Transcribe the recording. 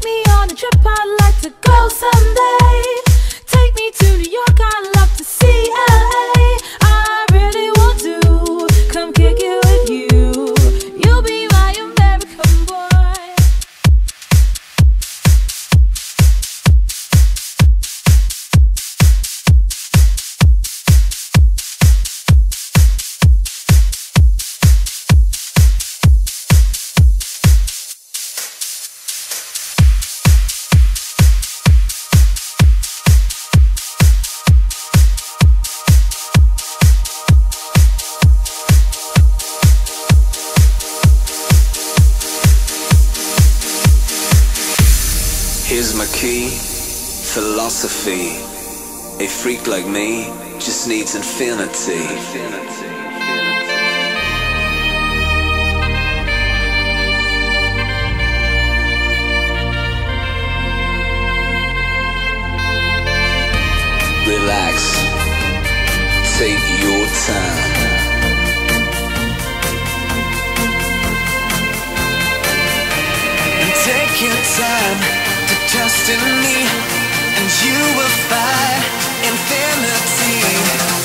Take me on a trip, I'd like to go someday. Take me to New York, I'd love Here's my key, philosophy. A freak like me just needs infinity. Relax, take your time. And take your time you will find infinity.